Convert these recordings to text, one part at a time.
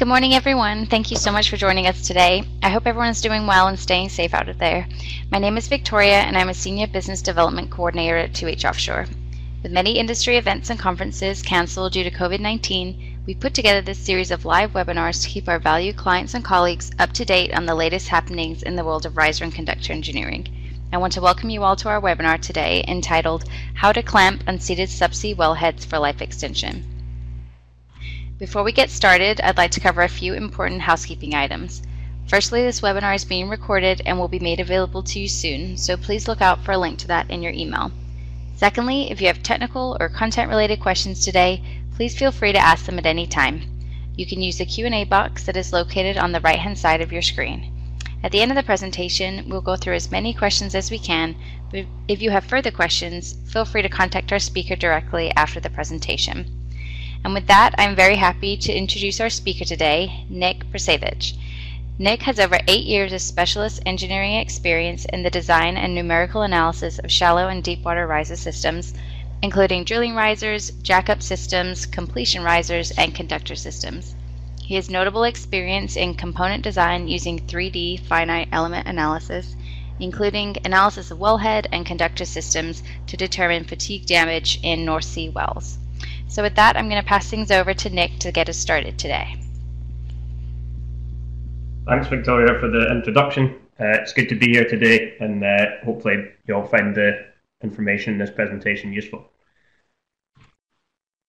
Good morning, everyone. Thank you so much for joining us today. I hope everyone is doing well and staying safe out there. My name is Victoria, and I'm a Senior Business Development Coordinator at 2H Offshore. With many industry events and conferences canceled due to COVID 19, we put together this series of live webinars to keep our valued clients and colleagues up to date on the latest happenings in the world of riser and conductor engineering. I want to welcome you all to our webinar today entitled How to Clamp Unseated Subsea Wellheads for Life Extension. Before we get started, I'd like to cover a few important housekeeping items. Firstly, this webinar is being recorded and will be made available to you soon, so please look out for a link to that in your email. Secondly, if you have technical or content-related questions today, please feel free to ask them at any time. You can use the Q&A box that is located on the right-hand side of your screen. At the end of the presentation, we'll go through as many questions as we can, but if you have further questions, feel free to contact our speaker directly after the presentation. And with that, I'm very happy to introduce our speaker today, Nick Prasevich. Nick has over eight years of specialist engineering experience in the design and numerical analysis of shallow and deep water riser systems, including drilling risers, jackup systems, completion risers, and conductor systems. He has notable experience in component design using 3D finite element analysis, including analysis of wellhead and conductor systems to determine fatigue damage in North Sea wells. So with that, I'm going to pass things over to Nick to get us started today. Thanks, Victoria, for the introduction. Uh, it's good to be here today, and uh, hopefully you all find the information in this presentation useful.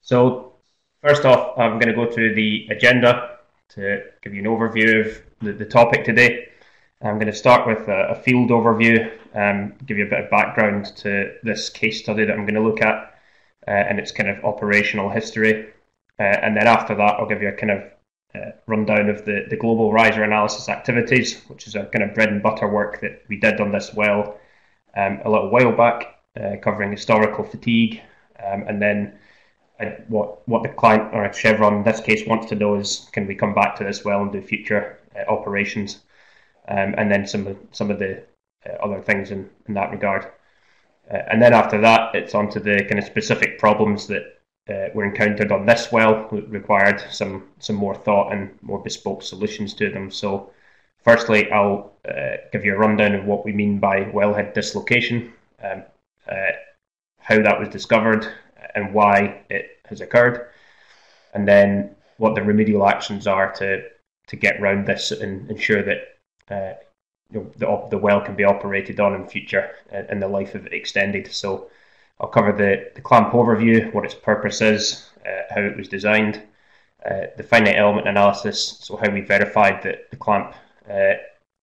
So, first off, I'm going to go through the agenda to give you an overview of the, the topic today. I'm going to start with a, a field overview, um, give you a bit of background to this case study that I'm going to look at, uh, and its kind of operational history. Uh, and then after that, I'll give you a kind of uh, rundown of the, the global riser analysis activities, which is a kind of bread and butter work that we did on this well um, a little while back, uh, covering historical fatigue. Um, and then uh, what what the client or Chevron in this case wants to know is can we come back to this well and do future uh, operations, um, and then some some of the other things in, in that regard. Uh, and then after that, it's on to the kind of specific problems that uh, were encountered on this well required some some more thought and more bespoke solutions to them. So, firstly, I'll uh, give you a rundown of what we mean by wellhead dislocation, um, uh, how that was discovered, and why it has occurred, and then what the remedial actions are to to get around this and ensure that uh, the, the well can be operated on in future and the life of it extended. So I'll cover the, the clamp overview, what its purpose is, uh, how it was designed, uh, the finite element analysis, so how we verified that the clamp uh,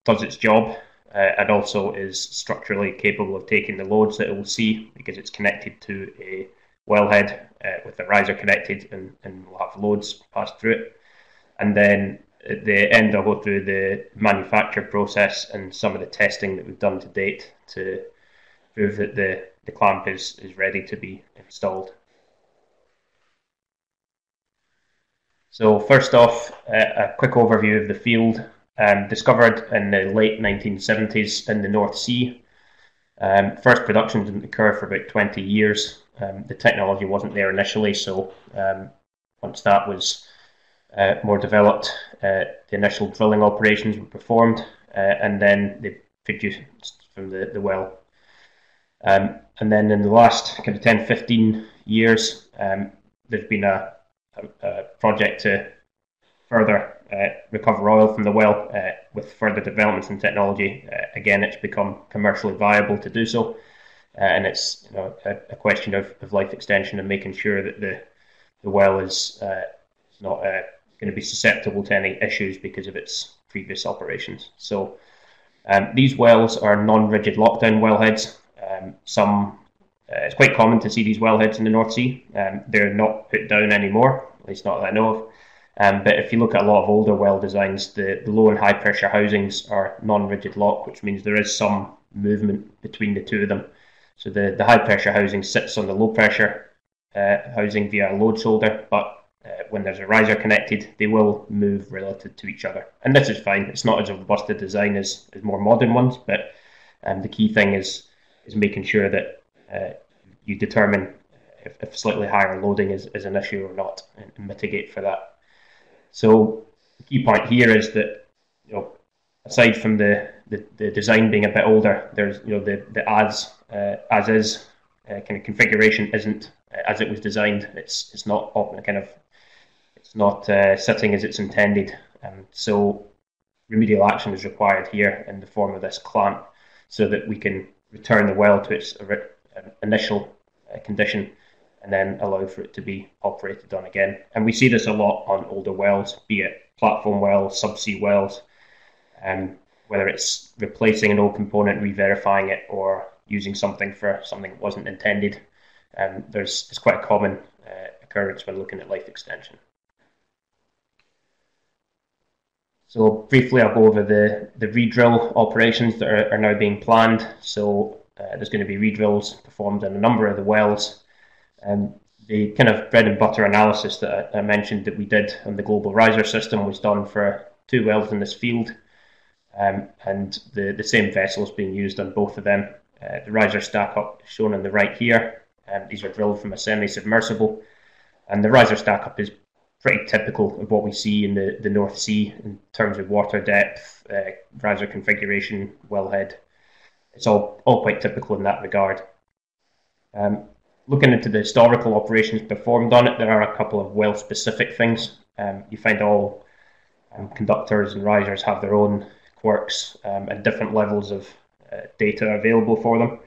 does its job uh, and also is structurally capable of taking the loads that it will see because it's connected to a wellhead uh, with the riser connected and, and will have loads passed through it. And then at the end, I'll go through the manufacture process and some of the testing that we've done to date to prove that the, the clamp is, is ready to be installed. So first off, a quick overview of the field. Um, discovered in the late 1970s in the North Sea. Um, first production didn't occur for about 20 years. Um, the technology wasn't there initially, so um, once that was uh, more developed. Uh, the initial drilling operations were performed, uh, and then they produced from the, the well. Um, and then in the last kind of 10, 15 years, um, there's been a, a, a, project to further uh, recover oil from the well uh, with further developments in technology. Uh, again, it's become commercially viable to do so, and it's you know, a, a question of, of, life extension and making sure that the the well is, is not going to be susceptible to any issues because of its previous operations. So um, these wells are non-rigid lockdown wellheads. Um, some uh, it's quite common to see these wellheads in the North Sea. Um, they're not put down anymore, at least not that I know of. Um, but if you look at a lot of older well designs, the, the low and high pressure housings are non-rigid lock, which means there is some movement between the two of them. So the, the high pressure housing sits on the low pressure uh, housing via a load shoulder, but uh, when there's a riser connected, they will move relative to each other. And this is fine. It's not as robust a design as, as more modern ones, but um, the key thing is is making sure that uh, you determine if, if, slightly higher loading is, is an issue or not and, mitigate for that. So the key point here is that you know, aside from the, the, the design being a bit older, there's you know the the as uh, as is uh, kind of configuration isn't uh, as it was designed. It's it's not kind of it's not uh, sitting as it's intended. Um, so remedial action is required here in the form of this clamp, so that we can return the well to its initial uh, condition and then allow for it to be operated on again. And we see this a lot on older wells, be it platform wells, subsea wells, um, whether it's replacing an old component, re-verifying it, or using something for something that wasn't intended. Um, there's it's quite a common uh, occurrence when looking at life extension. So briefly, I'll go over the, the redrill operations that are, are now being planned. So uh, there's going to be redrills performed in a number of the wells. And the kind of bread and butter analysis that I, I mentioned that we did on the global riser system was done for two wells in this field. Um, and the, the same vessel is being used on both of them. Uh, the riser stack up shown on the right here. Um, these are drilled from a semi-submersible, and the riser stack up is pretty typical of what we see in the, the North Sea in terms of water depth, uh, riser configuration, wellhead. It's all, all quite typical in that regard. Um, looking into the historical operations performed on it, there are a couple of well specific things. Um, you find all um, conductors and risers have their own quirks um, and different levels of uh, data available for them.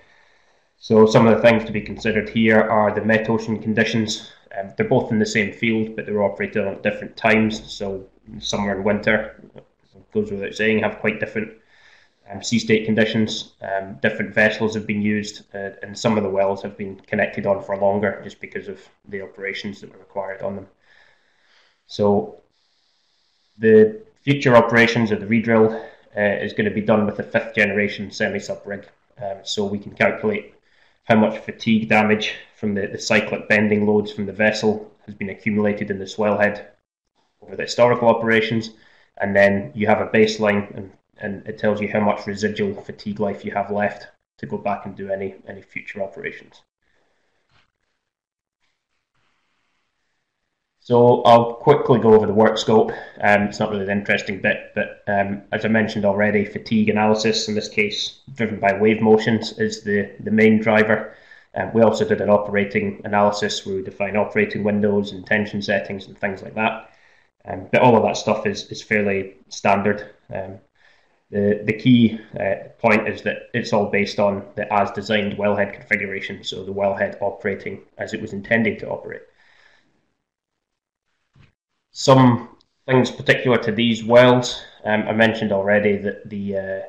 So, some of the things to be considered here are the metocean conditions um, they're both in the same field, but they're operated on different times. So summer and winter, goes without saying, have quite different um, sea state conditions. Um, different vessels have been used, uh, and some of the wells have been connected on for longer just because of the operations that were required on them. So the future operations of the redrill uh, is going to be done with a fifth generation semi sub rig. Um, so we can calculate how much fatigue damage from the, the cyclic bending loads from the vessel has been accumulated in the swellhead over the historical operations, and then you have a baseline and, and it tells you how much residual fatigue life you have left to go back and do any, any future operations. So I'll quickly go over the work scope. Um, it's not really the interesting bit, but um, as I mentioned already, fatigue analysis, in this case driven by wave motions, is the, the main driver. Um, we also did an operating analysis where we define operating windows and tension settings and things like that. Um, but all of that stuff is, is fairly standard. Um, the, the key uh, point is that it's all based on the as designed wellhead configuration, so the wellhead operating as it was intended to operate some things particular to these wells. Um, I mentioned already that the uh,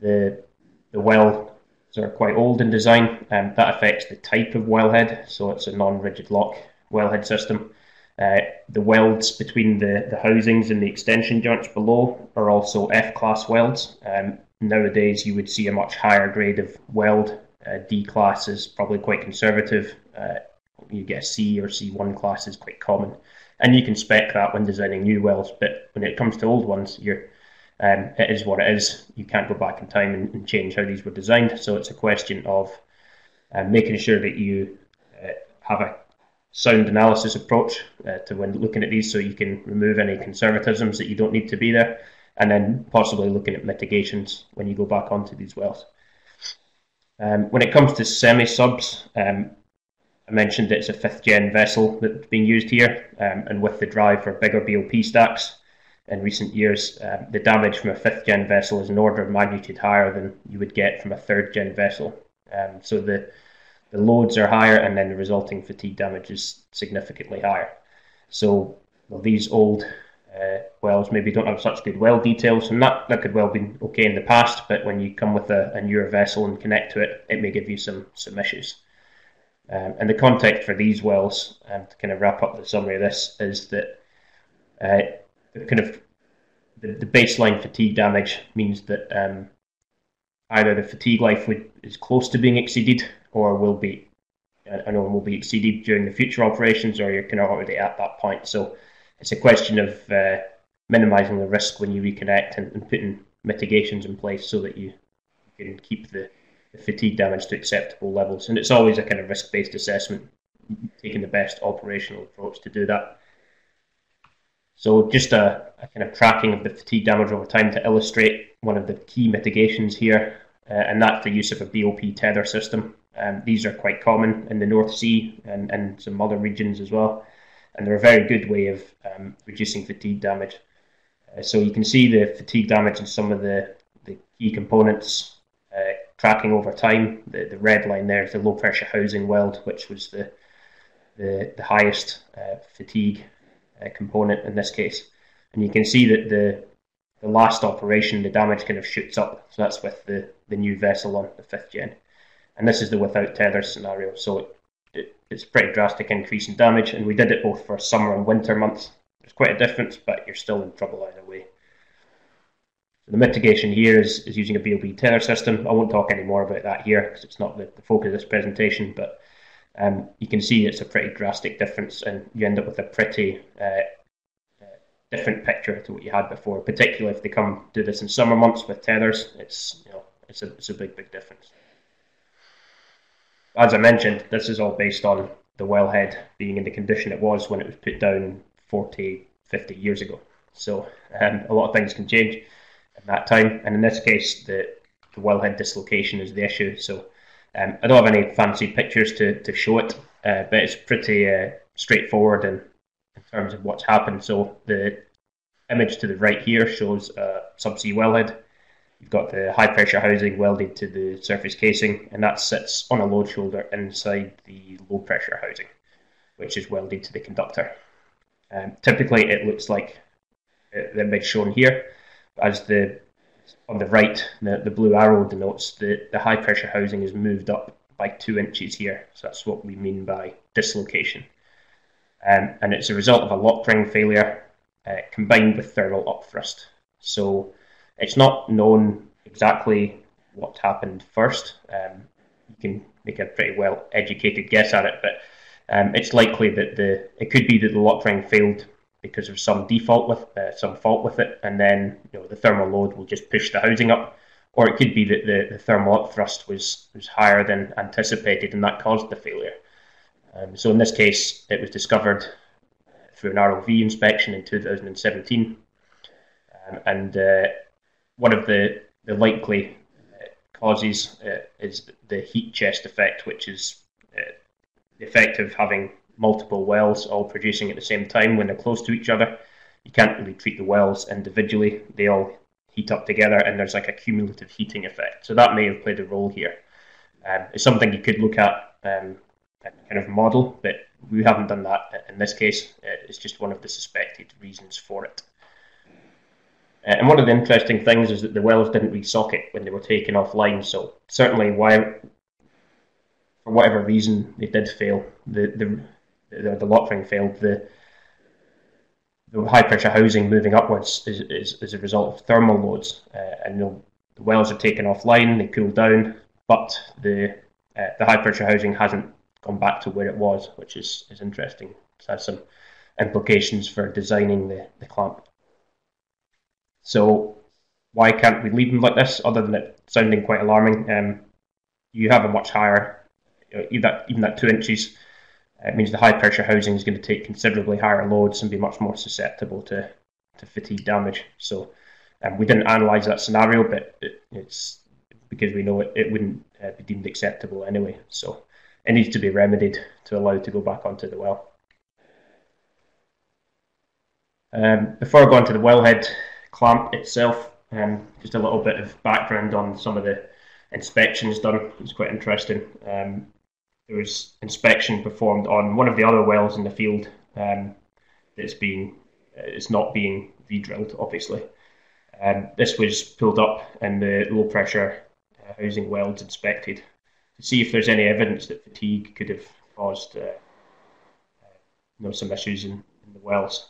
the the wells are quite old in design, and um, that affects the type of wellhead. So it's a non-rigid lock wellhead system. Uh, the welds between the, the housings and the extension joints below are also F-class welds. Um, nowadays, you would see a much higher grade of weld. Uh, D class is probably quite conservative. Uh, you get C or C1 class is quite common and you can spec that when designing new wells. But when it comes to old ones, you're um, it is what it is. You can't go back in time and, and, change how these were designed. So it's a question of uh, making sure that you uh, have a sound analysis approach uh, to when looking at these, so you can remove any conservatisms that you don't need to be there, and then possibly looking at mitigations when you go back onto these wells. Um, when it comes to semi subs, um, I mentioned it's a fifth gen vessel that's being used here, um, and with the drive for bigger BOP stacks in recent years, uh, the damage from a fifth gen vessel is an order of magnitude higher than you would get from a third gen vessel. Um, so the the loads are higher, and then the resulting fatigue damage is significantly higher. So well, these old uh, wells maybe don't have such good well details, and that, that could well be okay in the past, but when you come with a, a newer vessel and connect to it, it may give you some some issues. Um, and the context for these wells, um, to kind of wrap up the summary of this, is that uh, kind of the, the, baseline fatigue damage means that um, either the fatigue life would, is close to being exceeded or will be I know will be exceeded during the future operations, or you're kind of already at that point. So it's a question of uh, minimising the risk when you reconnect and, and, putting mitigations in place so that you can keep the fatigue damage to acceptable levels. And it's always a kind of risk based assessment, taking the best operational approach to do that. So just a, a, kind of tracking of the fatigue damage over time to illustrate one of the key mitigations here, uh, and that's the use of a BOP tether system. Um, these are quite common in the North Sea and, and some other regions as well, and they're a very good way of um, reducing fatigue damage. Uh, so you can see the fatigue damage in some of the, the key components tracking over time. The, the red line there is the low pressure housing weld, which was the the, the highest uh, fatigue uh, component in this case. And you can see that the the last operation, the damage kind of shoots up. So that's with the, the new vessel on the fifth gen. And this is the without tether scenario. So it, it, it's a pretty drastic increase in damage. And we did it both for summer and winter months. There's quite a difference, but you're still in trouble either way. So the mitigation here is, is using a BOP tether system. I won't talk any more about that here because it's not the, the focus of this presentation, but um, you can see it's a pretty drastic difference, and you end up with a pretty uh, uh, different picture to what you had before. Particularly if they come do this in summer months with tethers, it's you know it's a it's a big big difference. As I mentioned, this is all based on the wellhead being in the condition it was when it was put down 40, 50 years ago. So um, a lot of things can change that time, and in this case, the the wellhead dislocation is the issue. So um, I don't have any fancy pictures to, to show it, uh, but it's pretty uh, straightforward in, in terms of what's happened. So the image to the right here shows a subsea wellhead. You've got the high pressure housing welded to the surface casing, and that sits on a load shoulder inside the low pressure housing, which is welded to the conductor. Um, typically, it looks like the image shown here, as the on the right, the, the blue arrow denotes the, the high pressure housing is moved up by two inches here. So that's what we mean by dislocation. Um, and it's a result of a lock ring failure uh, combined with thermal upthrust. So it's not known exactly what happened first. Um, you can make a pretty well educated guess at it, but um, it's likely that the it could be that the lock ring failed because of some default with uh, some fault with it, and then you know the thermal load will just push the housing up, or it could be that the, the thermal upthrust was was higher than anticipated, and that caused the failure. Um, so in this case, it was discovered through an ROV inspection in 2017, um, and uh, one of the the likely uh, causes uh, is the heat chest effect, which is uh, the effect of having multiple wells all producing at the same time when they're close to each other. You can't really treat the wells individually, they all heat up together, and there's like a cumulative heating effect. So that may have played a role here. Um, it's something you could look at um, and kind of model, but we haven't done that in this case. It's just one of the suspected reasons for it. Uh, and one of the interesting things is that the wells didn't resocket when they were taken offline. So certainly, why, for whatever reason, they did fail. The the the, the lock ring failed, the the high pressure housing moving upwards is, is, is a result of thermal loads, uh, and know, the wells are taken offline, they cool down, but the uh, the high pressure housing hasn't gone back to where it was, which is, is interesting. It has some implications for designing the, the clamp. So why can't we leave them like this, other than it sounding quite alarming? Um, you have a much higher, you know, even, that, even that two inches it means the high pressure housing is going to take considerably higher loads and be much more susceptible to, to fatigue damage. So um, we didn't analyse that scenario, but it, it's because we know it, it wouldn't uh, be deemed acceptable anyway. So it needs to be remedied to allow it to go back onto the well. Um, before I go on to the wellhead clamp itself, um, just a little bit of background on some of the inspections done. It's quite interesting. Um, there was inspection performed on one of the other wells in the field um, that's being it's not being re-drilled, obviously. Um, this was pulled up and the low pressure uh, housing welds inspected to see if there's any evidence that fatigue could have caused uh, uh, you know, some issues in, in the wells.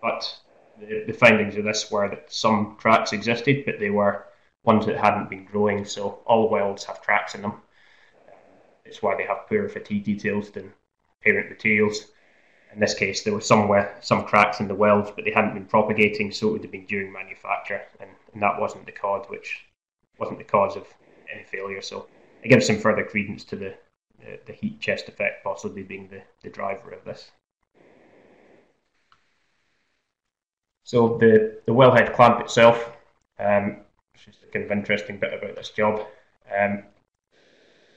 But the, the, findings of this were that some cracks existed, but they were ones that hadn't been growing. So all welds have cracks in them. It's why they have poorer fatigue details than parent materials. In this case, there were somewhere some cracks in the welds, but they hadn't been propagating, so it would have been during manufacture, and, and that wasn't the cause, which wasn't the cause of any failure. So it gives some further credence to the, the, the heat chest effect possibly being the, the driver of this. So the, the wellhead clamp itself, um, which is a kind of interesting bit about this job. Um,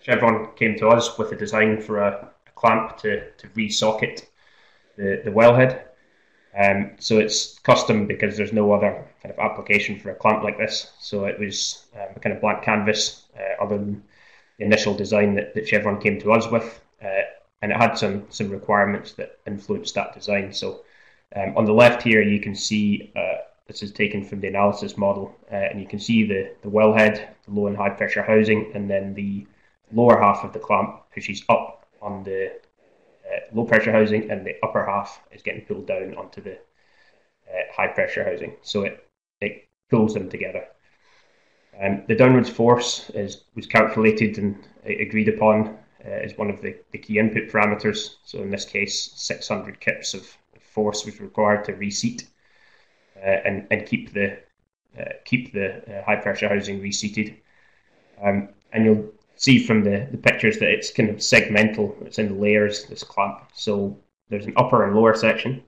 Chevron came to us with a design for a, a clamp to, to re-socket the, the wellhead. Um, so it's custom because there's no other kind of application for a clamp like this. So it was um, a kind of blank canvas uh, other than the initial design that, that Chevron came to us with. Uh, and it had some, some requirements that influenced that design. So um, on the left here, you can see uh, this is taken from the analysis model, uh, and you can see the, the wellhead, the low and high pressure housing, and then the lower half of the clamp pushes up on the uh, low pressure housing, and the upper half is getting pulled down onto the uh, high pressure housing. So it, it pulls them together. Um, the downwards force is was calculated and agreed upon uh, as one of the, the key input parameters. So in this case, 600 kips of force was required to reseat uh, and, and keep the uh, keep the uh, high pressure housing reseated. Um, and you'll see from the, the pictures that it's kind of segmental. It's in layers. This clamp. So there's an upper and lower section.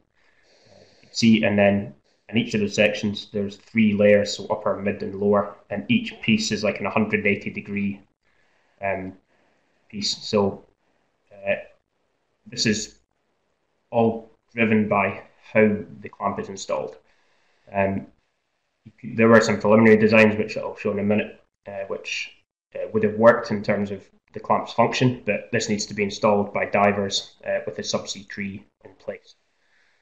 see, and then in each of the sections there's three layers, so upper, mid, and lower, and each piece is like an 180 degree um, piece. So uh, this is all driven by how the clamp is installed. Um, there were some preliminary designs which I'll show in a minute, uh, which uh, would have worked in terms of the clamp's function, but this needs to be installed by divers uh, with a subsea tree in place.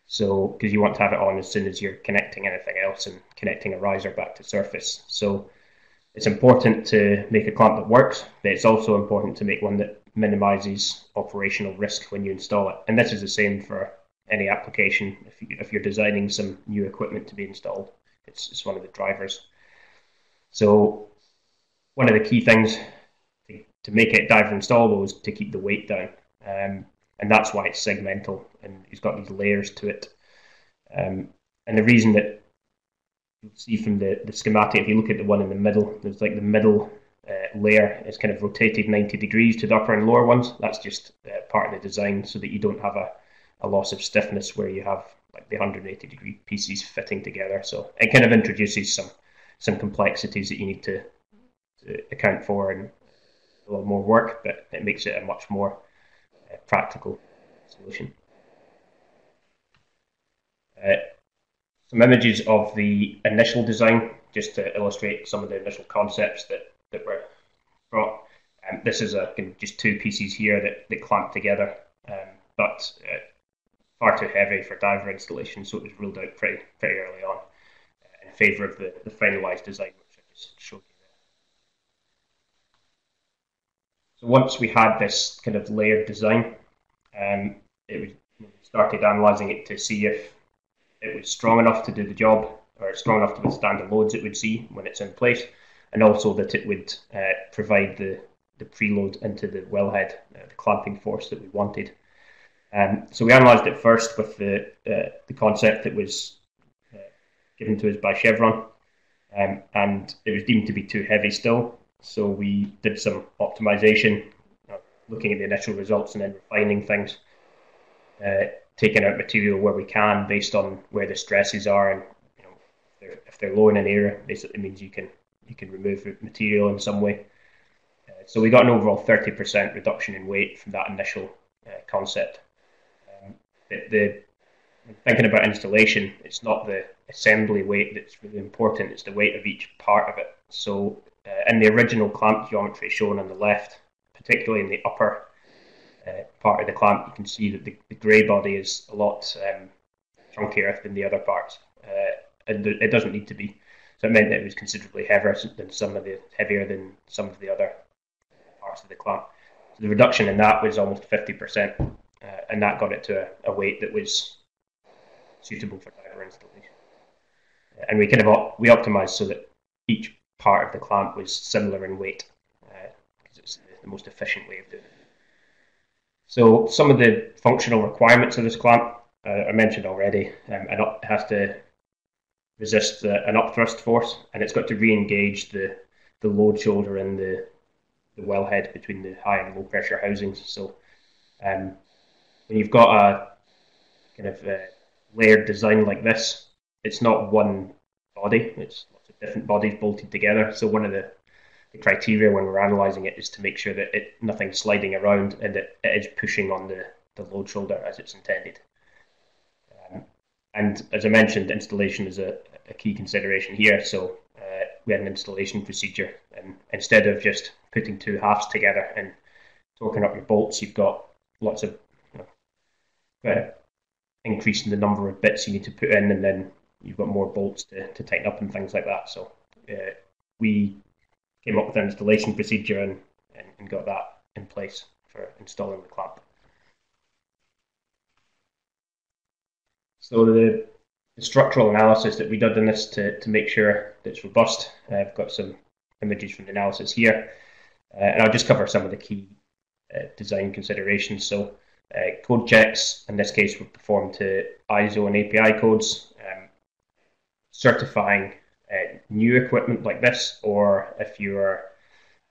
So, because you want to have it on as soon as you're connecting anything else and connecting a riser back to surface. So, it's important to make a clamp that works, but it's also important to make one that minimizes operational risk when you install it. And this is the same for any application. If, you, if you're designing some new equipment to be installed, it's, it's one of the drivers. So one of the key things to, to make it diver installable is to keep the weight down. Um, and that's why it's segmental and it's got these layers to it. Um, and the reason that you'll see from the, the schematic, if you look at the one in the middle, there's like the middle uh, layer is kind of rotated 90 degrees to the upper and lower ones. That's just uh, part of the design so that you don't have a, a loss of stiffness where you have like the 180 degree pieces fitting together. So it kind of introduces some some complexities that you need to account for and a lot more work, but it makes it a much more uh, practical solution. Uh, some images of the initial design, just to illustrate some of the initial concepts that, that were brought. Um, this is a, just two pieces here that, that clamp together, um, but uh, far too heavy for diver installation, so it was ruled out pretty pretty early on uh, in favour of the, the finalised design, which I just showed you there. Once we had this kind of layered design, um, it was, started analysing it to see if it was strong enough to do the job or strong enough to withstand the loads it would see when it's in place, and also that it would uh, provide the, the preload into the wellhead, uh, the clamping force that we wanted. Um, so we analysed it first with the uh, the concept that was uh, given to us by Chevron, um, and it was deemed to be too heavy still. So we did some optimization, uh, looking at the initial results and then refining things, uh, taking out material where we can based on where the stresses are, and you know, if they're, if they're low in an area, basically means you can you can remove material in some way. Uh, so we got an overall 30% reduction in weight from that initial uh, concept the, the thinking about installation, it's not the assembly weight that's really important, it's the weight of each part of it. So uh, in the original clamp geometry shown on the left, particularly in the upper uh, part of the clamp, you can see that the, the grey body is a lot um, chunkier than the other parts. Uh, and it doesn't need to be. So it meant that it was considerably heavier than some of the heavier than some of the other parts of the clamp. So the reduction in that was almost fifty percent uh, and that got it to a, a, weight that was suitable for diver installation. And we kind of we optimized so that each part of the clamp was similar in weight because uh, it's the most efficient way of doing it. So some of the functional requirements of this clamp uh, I mentioned already, um, and it has to resist the, an upthrust force, and it's got to re-engage the the load shoulder and the the wellhead between the high and low pressure housings. So um, when you've got a kind of uh, layered design like this, it's not one body; it's different bodies bolted together. So one of the, the criteria when we're analysing it is to make sure that it nothing's sliding around and that it is pushing on the, the load shoulder as it's intended. Um, and as I mentioned, installation is a, a key consideration here. So uh, we had an installation procedure, and instead of just putting two halves together and torquing up your bolts, you've got lots of you know, increasing the number of bits you need to put in, and then you've got more bolts to, to tighten up and things like that. So uh, we came up with an installation procedure and, and, and got that in place for installing the clamp. So the, the, structural analysis that we did in this to, to make sure that it's robust, uh, I've got some images from the analysis here, uh, and I'll just cover some of the key uh, design considerations. So uh, code checks, in this case, were performed to ISO and API codes, certifying uh, new equipment like this, or if you are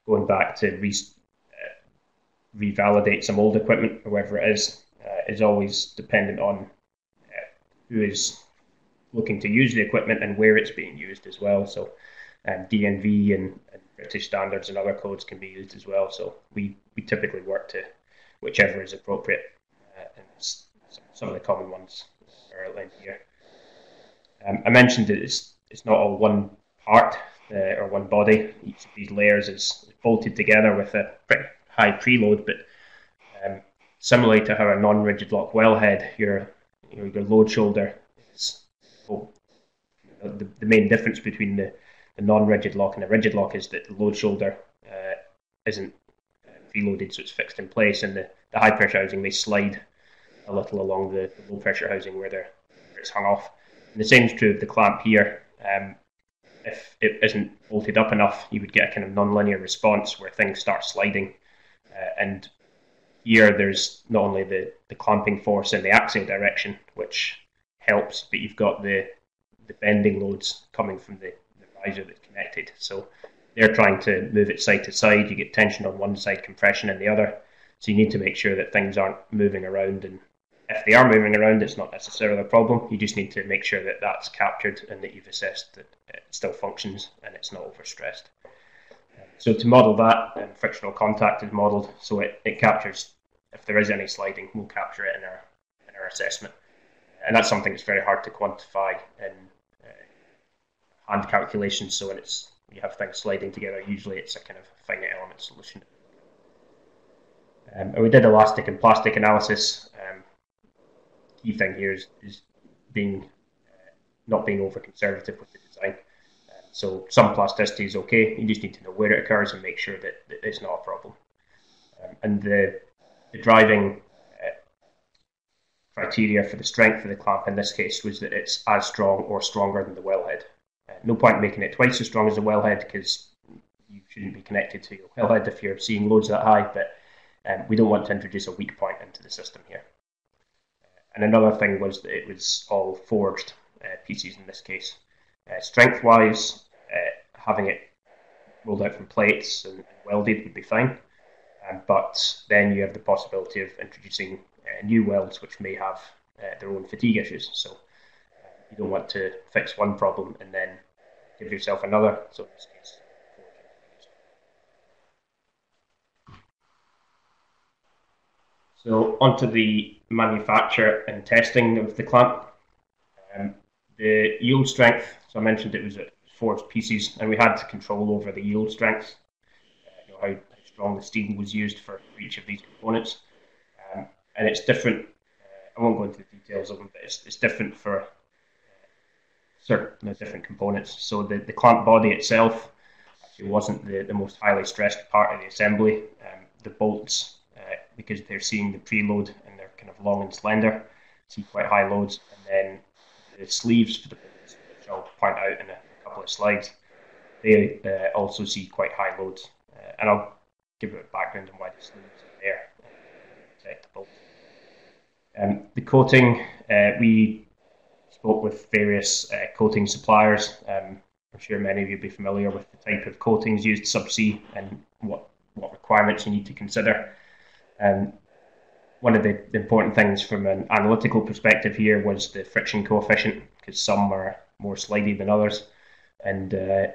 going back to re- uh, revalidate some old equipment, or whatever it is, uh, is always dependent on uh, who is looking to use the equipment and where it's being used as well. So um, DNV and, and British standards and other codes can be used as well. So we, we typically work to whichever is appropriate. Uh, and some of the common ones are outlined here. Um, I mentioned that it's, it's not all one part uh, or one body. Each of these layers is bolted together with a pretty high preload, but um, similarly to how a non-rigid lock wellhead, your, your, load shoulder is oh, the, the main difference between the, the non-rigid lock and the rigid lock is that the load shoulder uh, isn't preloaded, so it's fixed in place, and the, the high pressure housing may slide a little along the, the low pressure housing where, where it's hung off. And the same is true of the clamp here. Um, if it isn't bolted up enough, you would get a kind of non-linear response where things start sliding. Uh, and here, there's not only the, the clamping force in the axial direction, which helps, but you've got the the bending loads coming from the, the riser that's connected. So they're trying to move it side to side. You get tension on one side, compression in the other. So you need to make sure that things aren't moving around. And if they are moving around, it's not necessarily a problem. You just need to make sure that that's captured and that you've assessed that it still functions and it's not overstressed. So to model that, um, frictional contact is modelled. So it, it captures if there is any sliding, we'll capture it in our in our assessment. And that's something that's very hard to quantify in uh, hand calculations. So when it's you have things sliding together, usually it's a kind of finite element solution. Um, we did elastic and plastic analysis. Um, key thing here is, is being uh, not being over conservative with the design. Uh, so some plasticity is okay. You just need to know where it occurs and make sure that, that it's not a problem. Um, and the, the driving uh, criteria for the strength of the clamp in this case was that it's as strong or stronger than the wellhead. Uh, no point making it twice as strong as a wellhead because you shouldn't be connected to your wellhead if you're seeing loads that high, but um, we don't want to introduce a weak point into the system here. Uh, and another thing was that it was all forged uh, pieces in this case. Uh, strength-wise, uh, having it rolled out from plates and welded would be fine, um, but then you have the possibility of introducing uh, new welds which may have their own fatigue issues. So you don't want to fix one problem and then give yourself another. So in this case, So onto the manufacture and testing of the clamp. Um, the yield strength, so I mentioned it was at four pieces, and we had control over the yield strength, uh, you know, how, strong the steel was used for each of these components. Um, and it's different, uh, I won't go into the details of them, but it's, it's different for certain different components. So the, the clamp body itself actually wasn't the, the most highly stressed part of the assembly. Um, the bolts, uh, because they're seeing the preload kind of long and slender, see quite high loads. And then the sleeves for the bolts, which I'll point out in a, couple of slides, they uh, also see quite high loads. Uh, and I'll give a background on why the sleeves are there bolt. Um, the coating, uh, we spoke with various uh, coating suppliers. Um, I'm sure many of you will be familiar with the type of coatings used subsea and what, what requirements you need to consider. Um, one of the important things from an analytical perspective here was the friction coefficient, because some are more slidey than others, and uh,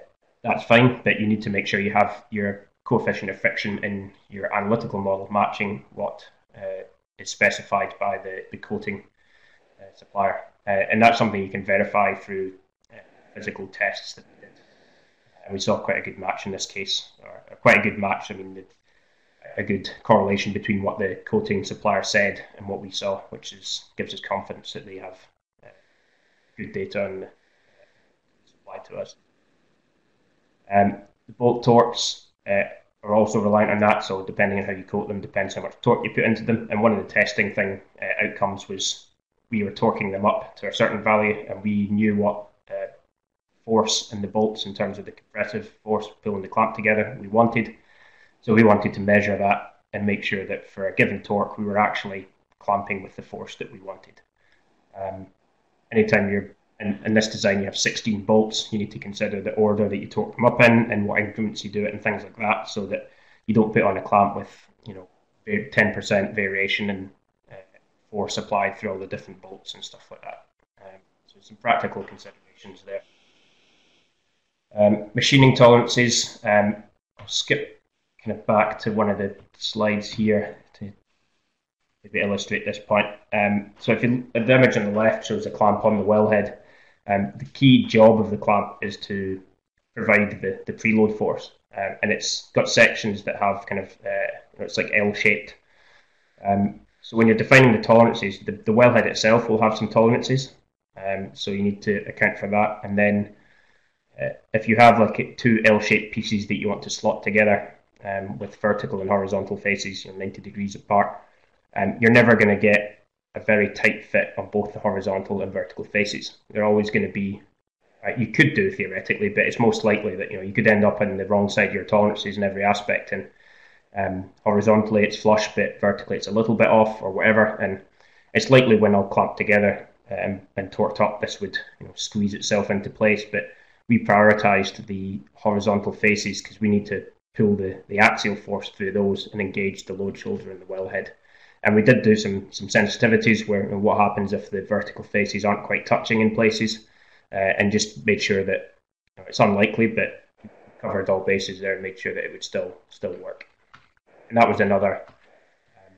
that's fine. But you need to make sure you have your coefficient of friction in your analytical model matching what uh, is specified by the, the coating uh, supplier, uh, and that's something you can verify through uh, physical tests that we did. And we saw quite a good match in this case, or, or quite a good match. I mean, the, a good correlation between what the coating supplier said and what we saw, which is gives us confidence that they have uh, good data and supply to us. Um, the bolt torques uh, are also reliant on that, so depending on how you coat them, depends how much torque you put into them. And one of the testing thing uh, outcomes was we were torquing them up to a certain value, and we knew what uh, force in the bolts in terms of the compressive force pulling the clamp together we wanted so we wanted to measure that and make sure that for a given torque, we were actually clamping with the force that we wanted. Um, anytime you're in, in, this design, you have 16 bolts, you need to consider the order that you torque them up in and what increments you do it and things like that so that you don't put on a clamp with, you know, 10% variation in uh, force applied through all the different bolts and stuff like that. Um, so some practical considerations there. Um, machining tolerances, um, I'll skip kind of back to one of the slides here to maybe illustrate this point. Um, so if you the image on the left shows a clamp on the wellhead, um, the key job of the clamp is to provide the, the preload force, um, and it's got sections that have kind of uh, you know, it's like L-shaped. Um, so when you're defining the tolerances, the, the wellhead itself will have some tolerances, um, so you need to account for that, and then uh, if you have like two L-shaped pieces that you want to slot together, um, with vertical and horizontal faces, you know, 90 degrees apart. Um, you're never going to get a very tight fit on both the horizontal and vertical faces. They're always going to be, uh, you could do theoretically, but it's most likely that you know you could end up on the wrong side of your tolerances in every aspect. And um, horizontally it's flush, but vertically it's a little bit off or whatever. And it's likely when all clamped together um, and torqued up, this would you know squeeze itself into place. But we prioritized the horizontal faces because we need to pull the, the axial force through those and engage the load shoulder and the wellhead. And we did do some some sensitivities where what happens if the vertical faces aren't quite touching in places, uh, and just made sure that you know, it's unlikely, but covered all bases there and made sure that it would still still work. And that was another um,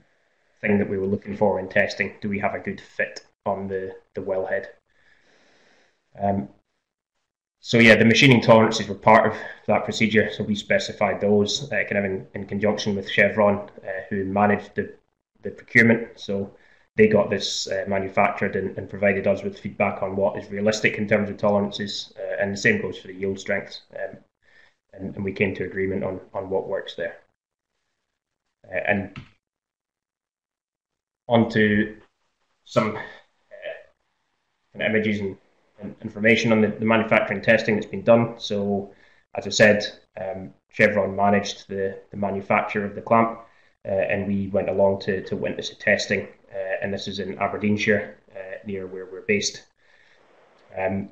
thing that we were looking for in testing. Do we have a good fit on the the wellhead? Um, so yeah, the machining tolerances were part of that procedure. So we specified those uh, kind of in, in conjunction with Chevron, uh, who managed the, the procurement. So they got this uh, manufactured and, and, provided us with feedback on what is realistic in terms of tolerances. Uh, and the same goes for the yield strengths. Um, and, and, we came to agreement on, on what works there. Uh, and onto some uh, images and information on the, the manufacturing testing that's been done. So, as I said, um, Chevron managed the, the manufacture of the clamp, uh, and we went along to, to witness the testing. Uh, and this is in Aberdeenshire, uh, near where we're based. Um,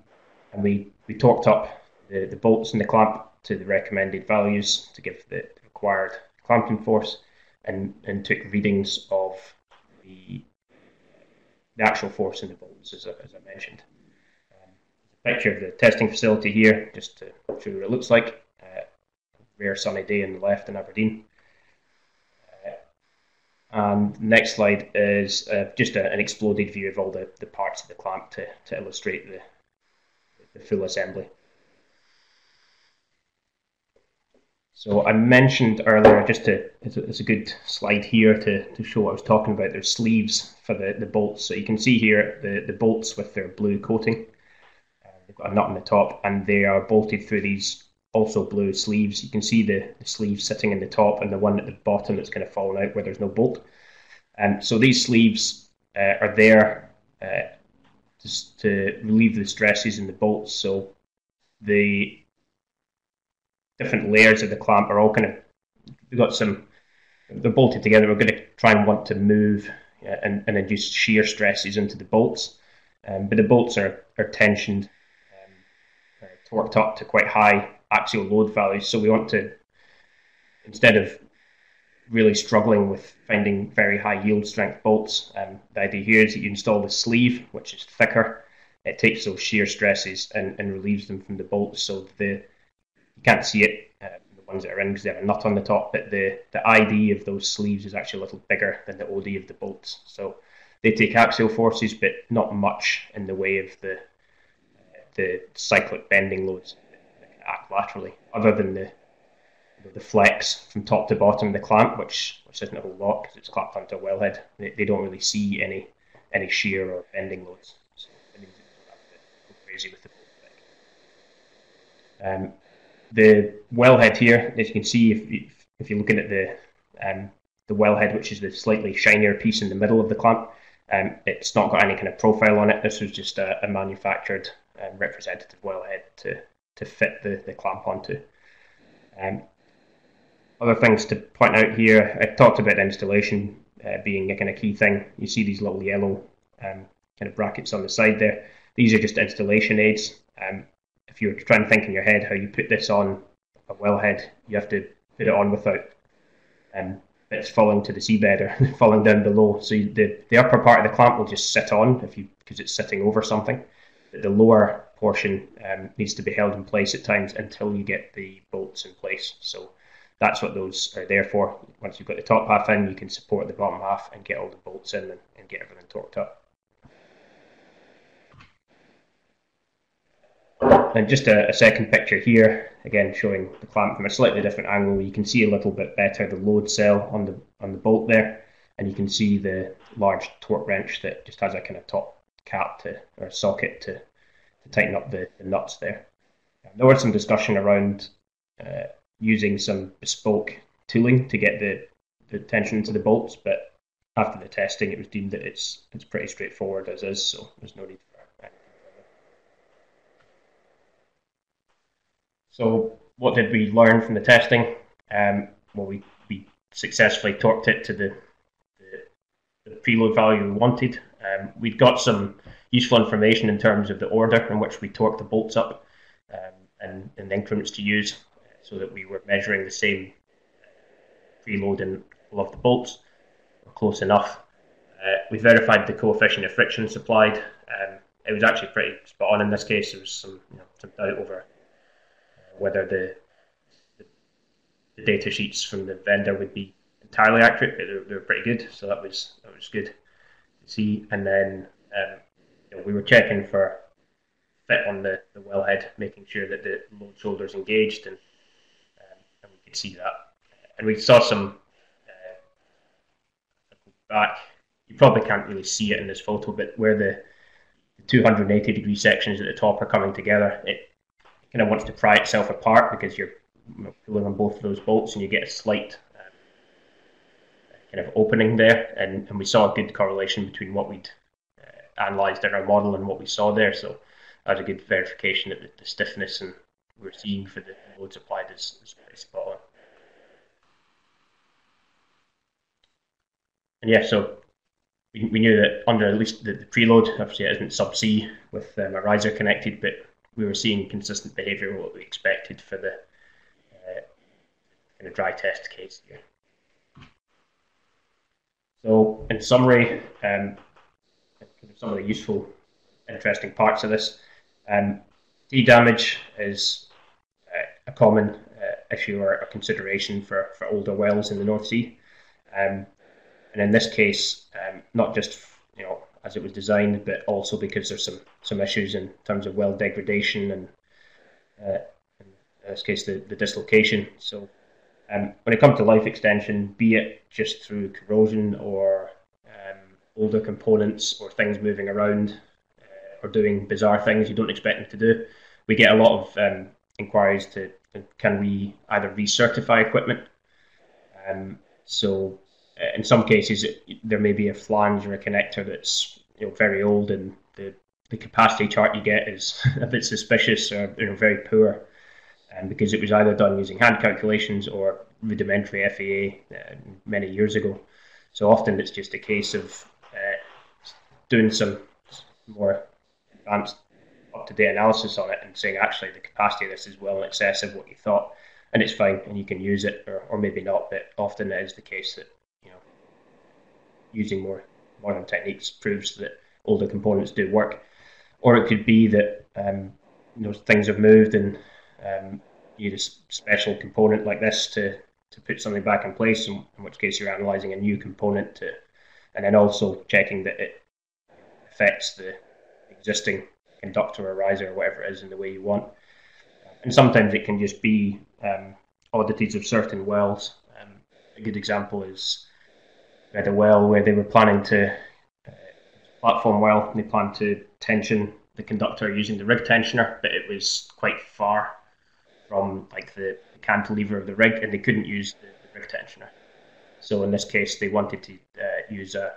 and we, we torqued up the, the bolts in the clamp to the recommended values to give the required clamping force, and, and took readings of the, the actual force in the bolts, as, as I mentioned picture of the testing facility here, just to show you what it looks like. Uh, rare sunny day in the left in Aberdeen. Uh, and next slide is uh, just a, an exploded view of all the, the parts of the clamp to, to illustrate the, the full assembly. So I mentioned earlier, just to it's a, it's a, good slide here to, to show what I was talking about. There's sleeves for the, the bolts. So you can see here the, the bolts with their blue coating. A nut on the top, and they are bolted through these also blue sleeves. You can see the, the sitting in the top and the one at the bottom that's kind of fallen out where there's no bolt. And um, so these sleeves uh, are there uh, just to relieve the stresses in the bolts. So the different layers of the clamp are all kind of we've got some they're bolted together. We're going to try and want to move uh, and, and induce shear stresses into the bolts. Um, but the bolts are, are tensioned torqued up to quite high axial load values. So we want to, instead of really struggling with finding very high yield strength bolts. Um, the idea here is that you install the sleeve, which is thicker. It takes those shear stresses and, and relieves them from the bolts, so the you can't see it. Uh, the ones that are in because they have a nut on the top, but the the ID of those sleeves is actually a little bigger than the OD of the bolts. So they take axial forces, but not much in the way of the the cyclic bending loads act laterally, other than the the flex from top to bottom the clamp, which which isn't a whole lot because it's clamped onto a wellhead. They, they don't really see any any shear or bending loads. So go crazy with the um, the wellhead here, as you can see, if, you, if you're looking at the um, the wellhead, which is the slightly shinier piece in the middle of the clamp, um, it's not got any kind of profile on it. This was just a, a manufactured um, representative wellhead to, to fit the, the clamp onto. Um, other things to point out here, I talked about installation uh, being a kind of key thing. You see these little yellow um, kind of brackets on the side there. These are just installation aids. Um, if you're trying to think in your head how you put this on a wellhead, you have to put it on without um, bits falling to the seabed or falling down below. So you, the the upper part of the clamp will just sit on if you because it's sitting over something. The lower portion um, needs to be held in place at times until you get the bolts in place. So that's what those are there for. Once you've got the top half in, you can support the bottom half and get all the bolts in and, and get everything torqued up. And just a, a, second picture here, again showing the clamp from a slightly different angle. You can see a little bit better the load cell on the on the bolt there, and you can see the large torque wrench that just has a kind of top cap to or socket to, to tighten up the, the nuts there. There was some discussion around uh, using some bespoke tooling to get the, the tension into the bolts, but after the testing, it was deemed that it's it's pretty straightforward as is, so there's no need for anything. So, what did we learn from the testing? Um, well, we, we successfully torqued it to the, the, the preload value we wanted. Um, we'd got some useful information in terms of the order in which we torqued the bolts up um, and, and increments to use so that we were measuring the same preload in all of the bolts, close enough. Uh, we verified the coefficient of friction supplied. Um, it was actually pretty spot on in this case. There was some, you know, some doubt over uh, whether the, the, the data sheets from the vendor would be entirely accurate, but they were, they were pretty good. So that was that was good to see. And then um, you know, we were checking for fit on the, the wellhead, making sure that the load shoulders engaged and we could see that. And we saw some uh, back. You probably can't really see it in this photo, but where the, the 280 degree sections at the top are coming together, it kind of wants to pry itself apart because you're pulling on both of those bolts and you get a slight um, kind of opening there. And, and we saw a good correlation between what we'd uh, analysed in our model and what we saw there. So that was a good verification that the, the stiffness and we're seeing for the loads applied is, is pretty spot on. And yeah, so we, we knew that under at least the, the preload, obviously it isn't subsea with um, a riser connected, but we were seeing consistent behaviour what we expected for the uh, kind of dry test case here. So in summary, um, some of the useful, interesting parts of this. Um, D damage is a common uh, issue or a consideration for, for older wells in the North Sea. Um, and in this case, um, not just you know as it was designed, but also because there's some some issues in terms of well degradation and uh, in this case the, the dislocation. So um, when it comes to life extension, be it just through corrosion or um, older components or things moving around uh, or doing bizarre things you don't expect them to do, we get a lot of um, inquiries to can we either recertify equipment. Um, so uh, in some cases, it, there may be a flange or a connector that's you know very old, and the, the capacity chart you get is a bit suspicious or you know, very poor, um, because it was either done using hand calculations or rudimentary FEA uh, many years ago. So often it's just a case of uh, doing some more advanced up to date analysis on it and saying actually the capacity of this is well in excess of what you thought. and it's fine, and you can use it, or, or maybe not. But often it is the case that you know using more modern techniques proves that older components do work, or it could be that um, you know things have moved and um, you need a special component like this to to put something back in place. In, in which case, you're analyzing a new component to, and then also checking that it affects the existing conductor or riser or whatever it is in the way you want. And sometimes it can just be um, oddities of certain wells. Um, a good example is we had a well where they were planning to uh, platform well. and They planned to tension the conductor using the rig tensioner, but it was quite far from like the, cantilever of the rig, and they couldn't use the, the, rig tensioner. So in this case, they wanted to uh, use a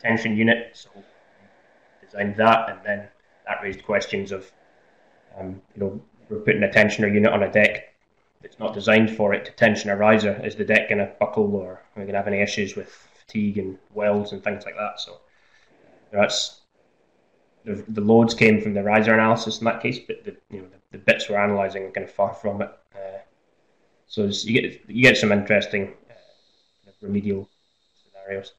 tension unit, so designed that, and then that raised questions of, um, you know, we're putting a tensioner unit on a deck that's not designed for it to tension a riser. Is the deck going to buckle, or are we going to have any issues with fatigue and welds and things like that? So that's the, the loads came from the riser analysis in that case, but the you know the, the bits we're analysing are kind of far from it. Uh, so you get you get some interesting uh, remedial scenarios.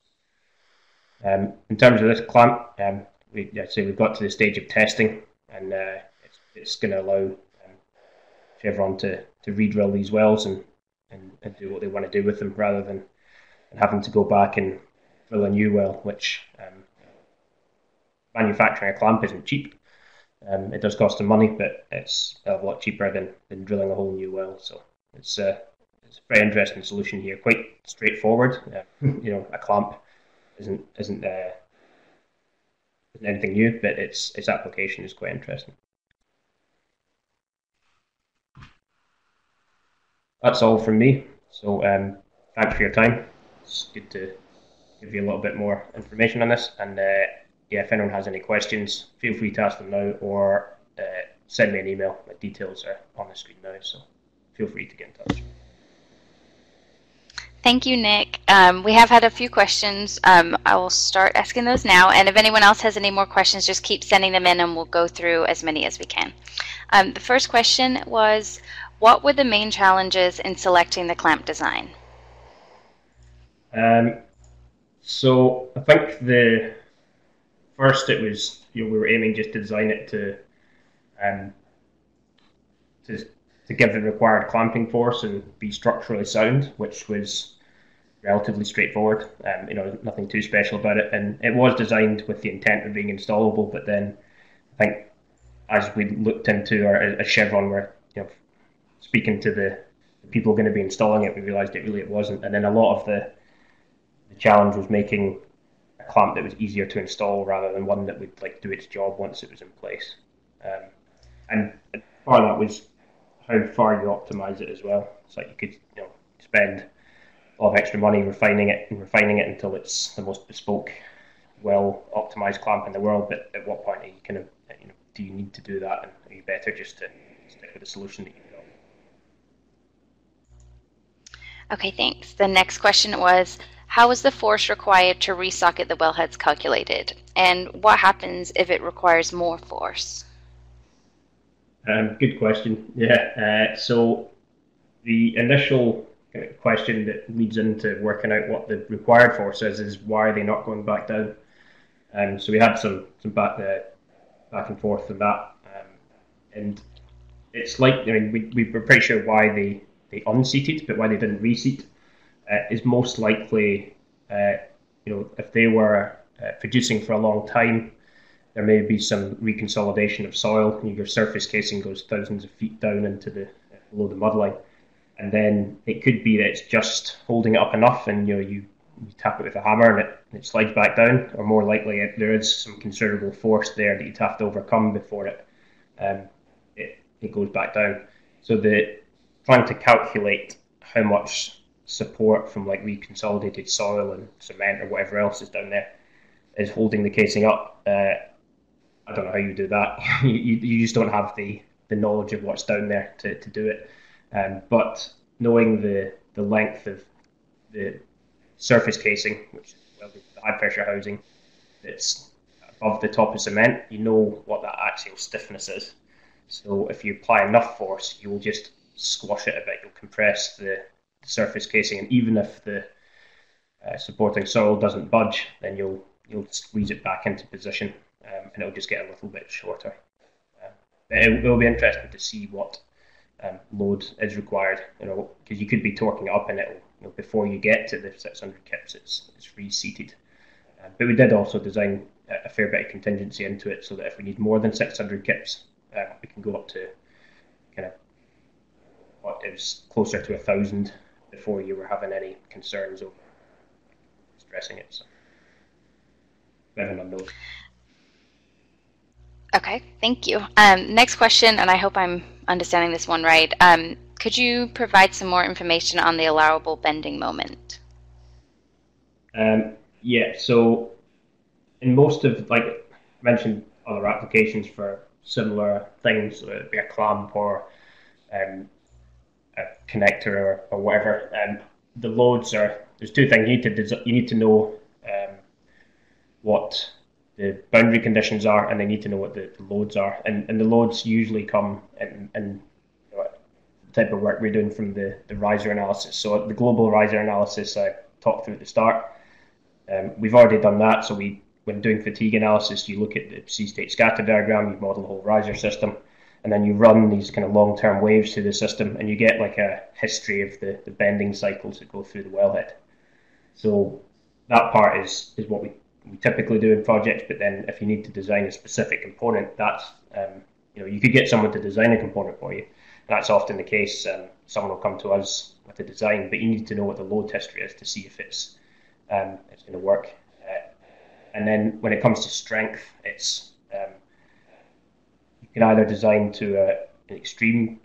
Um, in terms of this clamp, um, we I'd say we've got to the stage of testing, and uh, it's, it's going to allow um, Chevron to, to re-drill these wells and, and, and do what they want to do with them, rather than having to go back and drill a new well, which um, manufacturing a clamp isn't cheap. Um, it does cost some money, but it's a lot cheaper than, than drilling a whole new well. So it's a, uh, it's a very interesting solution here, quite straightforward. Uh, you know, a clamp isn't isn't uh, isn't anything new, but its its application is quite interesting. That's all from me. So um, thanks for your time. It's good to give you a little bit more information on this, and uh, yeah, if anyone has any questions, feel free to ask them now or uh, send me an email. My details are on the screen now, so feel free to get in touch. Thank you, Nick. Um, we have had a few questions. Um, I will start asking those now. And if anyone else has any more questions, just keep sending them in and we'll go through as many as we can. Um, the first question was What were the main challenges in selecting the clamp design? Um, so I think the first it was you know we were aiming just to design it to um, to to give the required clamping force and be structurally sound, which was relatively straightforward. Um, you know, nothing too special about it, and it was designed with the intent of being installable. But then, I think as we looked into our a Chevron, were you know speaking to the, the people going to be installing it, we realised it really it wasn't. And then a lot of the the challenge was making clamp that was easier to install rather than one that would like do its job once it was in place. Um, and part of that was how far you optimize it as well. So you could you know spend a lot of extra money refining it and refining it until it's the most bespoke, well optimized clamp in the world. But at what point are you kind of you know do you need to do that, and are you better just to stick with the solution that you've got? Okay, thanks. The next question was, how is the force required to resocket the wellheads calculated? And what happens if it requires more force? Um, good question. Yeah. Uh, so the initial question that leads into working out what the required force is is why are they not going back down? Um, so we had some some back uh, back and forth on that, um, and it's like I mean we, we were pretty sure why they they unseated, but why they didn't reseat uh, is most likely uh, you know if they were uh, producing for a long time there may be some reconsolidation of soil. Your surface casing goes thousands of feet down into the below the mudline, and then it could be that it's just holding it up enough, and you know you, you tap it with a hammer and it, it slides back down. Or more likely, it, there is some considerable force there that you'd have to overcome before it um, it, it goes back down. So the trying to calculate how much support from like reconsolidated soil and cement or whatever else is down there is holding the casing up. Uh, I don't know how you do that. you, you just don't have the, the knowledge of what's down there to, to do it. Um, but knowing the, the length of the surface casing, which is well, the high pressure housing that's above the top of cement, you know what that axial stiffness is. So if you apply enough force, you will just squash it a bit. You'll compress the surface casing, and even if the uh, supporting soil doesn't budge, then you'll you'll squeeze it back into position, um, and it'll just get a little bit shorter. Uh, it, will be interesting to see what um, load is required, you know, because you could be torquing it up and it'll, you know, before you get to the 600 kips, it's it's reseated. Uh, but we did also design a, fair bit of contingency into it, so that if we need more than 600 kips, uh, we can go up to kind of what is closer to a thousand before you were having any concerns over stressing it. So, Okay, thank you. Um, next question, and I hope I'm understanding this one right. Um, could you provide some more information on the allowable bending moment? Um, yeah, so in most of, like I mentioned, other applications for similar things, whether it be a clamp or um, a connector or, or whatever, um, the loads are, there's two things. You need to, you need to know um, what the boundary conditions are, and they need to know what the, the loads are. And, and the loads usually come in, in the type of work we're doing from the, the riser analysis. So the global riser analysis I talked through at the start, um, we've already done that. So we, when doing fatigue analysis, you look at the sea state scatter diagram, you model the whole riser system, and then you run these kind of long-term waves through the system, and you get like a history of the, the bending cycles that go through the wellhead. So that part is is what we we typically do in projects, but then if you need to design a specific component, that's um, you know you could get someone to design a component for you. That's often the case. Um, someone will come to us with a design, but you need to know what the load history is to see if it's um, it's going to work. Uh, and then when it comes to strength, it's um, can either design to a, an extreme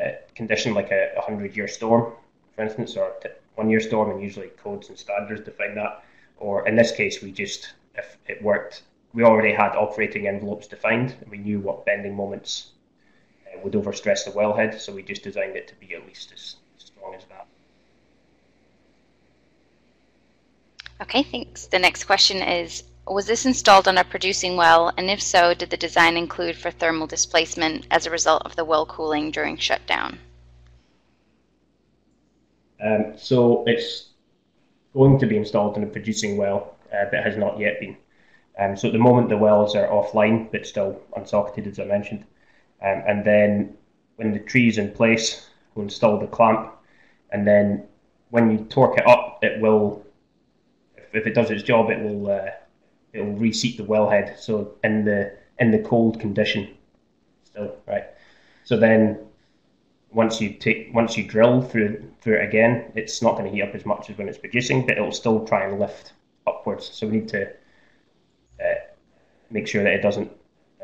uh, condition like a, a hundred year storm, for instance, or t- one year storm, and usually codes and standards define that or in this case, we just, if it worked, we already had operating envelopes defined, and we knew what bending moments uh, would overstress the wellhead, so we just designed it to be at least as strong as that. Okay, thanks. The next question is, was this installed on a producing well, and if so, did the design include for thermal displacement as a result of the well cooling during shutdown? Um, so it's going to be installed in a producing well, uh, but has not yet been. Um, so at the moment, the wells are offline, but still unsocketed, as I mentioned. Um, and then when the tree is in place, we'll install the clamp. And then when you torque it up, it will, if, if it does its job, it will uh, it will reseat the wellhead. So in the in the cold condition, still right. So then once you take once you drill through through it again, it's not going to heat up as much as when it's producing, but it'll still try and lift upwards. So we need to uh, make sure that it doesn't,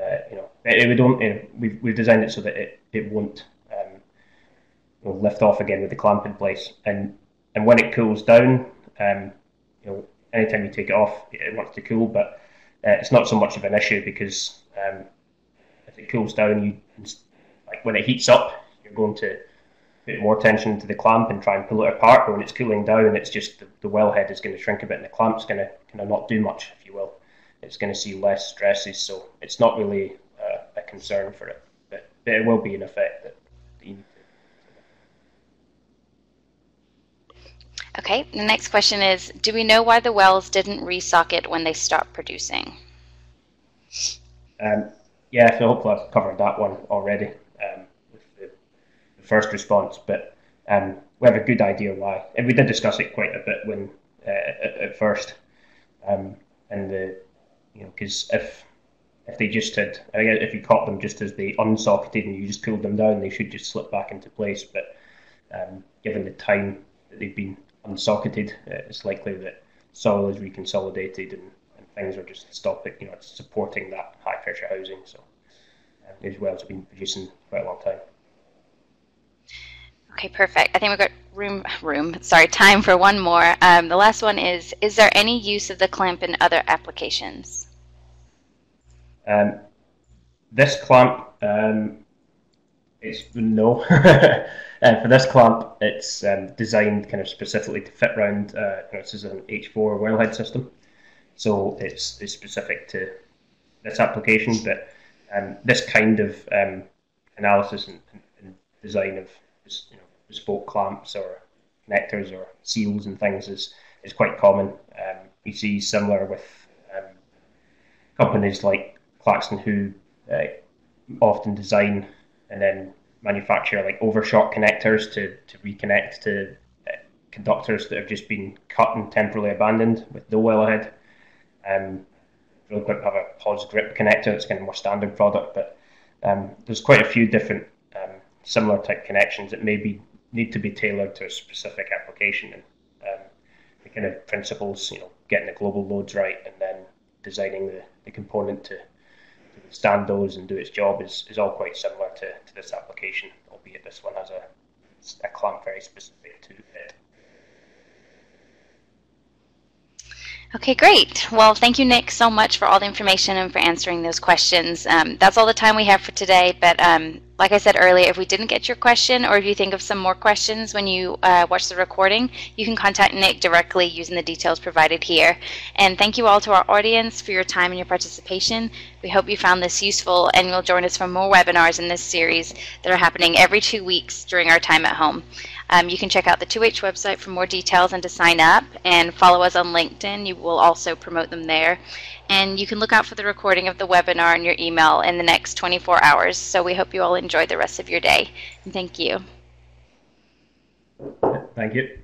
uh, you know, we don't. You know, we've we've designed it so that it it won't um, you know, lift off again with the clamp in place, and and when it cools down, um, you know, anytime you take it off, it wants to cool, but uh, it's not so much of an issue because um, if it cools down, you like when it heats up you're going to put more tension to the clamp and try and pull it apart. But when it's cooling down, it's just the, the wellhead is going to shrink a bit, and the clamp's going to kind of not do much, if you will. It's going to see less stresses, so it's not really uh, a concern for it, but, but it will be an effect that, that you need to. Okay, the next question is Do we know why the wells didn't resocket when they stopped producing? Um, yeah, so hopefully I've covered that one already with the first response, but um, we have a good idea why. And we did discuss it quite a bit when uh, at, at, first, um, and the you know because if if they just had if you caught them just as they unsocketed and you just cooled them down, they should just slip back into place. But um, given the time that they've been unsocketed, uh, it's likely that soil is reconsolidated and, and things are just stopping. You know, it's supporting that high pressure housing. So uh, these wells have been producing quite a long time. Okay, perfect. I think we've got room, room, sorry, time for one more. Um, the last one is, is there any use of the clamp in other applications? Um, this clamp, um, it's no. uh, for this clamp, it's um, designed kind of specifically to fit around, uh, you know, this is an H4 wellhead system. So it's, it's specific to this application, but um, this kind of um, analysis and, and design of you know, bespoke clamps or connectors or seals and things is is quite common. Um, we see similar with um, companies like Claxton who uh, often design and then manufacture like overshot connectors to, to reconnect to uh, conductors that have just been cut and temporarily abandoned with no wellhead. Um, really quick have a pause grip connector. It's kind of more standard product, but um, there's quite a few different um, similar type connections that maybe need to be tailored to a specific application. And um, the kind of principles, you know, getting the global loads right and then designing the, the component to, withstand those and do its job is, is all quite similar to, to this application, albeit this one has a, a clamp very specific to it. Okay, great. Well, thank you, Nick, so much for all the information and for answering those questions. Um, that's all the time we have for today. But um, like I said earlier, if we didn't get your question or if you think of some more questions when you uh, watch the recording, you can contact Nick directly using the details provided here. And thank you all to our audience for your time and your participation. We hope you found this useful and you'll join us for more webinars in this series that are happening every two weeks during our time at home. Um, you can check out the 2H website for more details and to sign up and follow us on LinkedIn. You will also promote them there. And you can look out for the recording of the webinar in your email in the next 24 hours. So we hope you all enjoy the rest of your day. Thank you. Thank you.